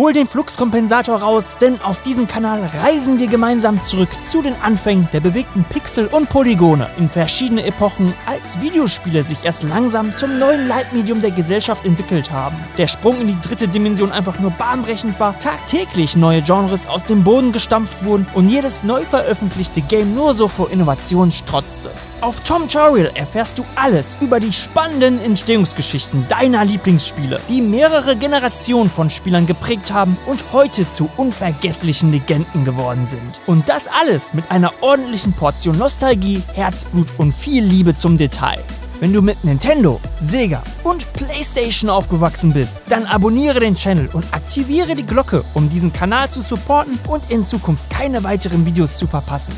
Hol den Fluxkompensator raus, denn auf diesem Kanal reisen wir gemeinsam zurück zu den Anfängen der bewegten Pixel und Polygone in verschiedene Epochen, als Videospiele sich erst langsam zum neuen Leitmedium der Gesellschaft entwickelt haben. Der Sprung in die dritte Dimension einfach nur bahnbrechend war, tagtäglich neue Genres aus dem Boden gestampft wurden und jedes neu veröffentlichte Game nur so vor Innovation strotzte. Auf Tom Tutorial erfährst du alles über die spannenden Entstehungsgeschichten deiner Lieblingsspiele, die mehrere Generationen von Spielern geprägt haben und heute zu unvergesslichen Legenden geworden sind. Und das alles mit einer ordentlichen Portion Nostalgie, Herzblut und viel Liebe zum Detail. Wenn du mit Nintendo, Sega und PlayStation aufgewachsen bist, dann abonniere den Channel und aktiviere die Glocke, um diesen Kanal zu supporten und in Zukunft keine weiteren Videos zu verpassen.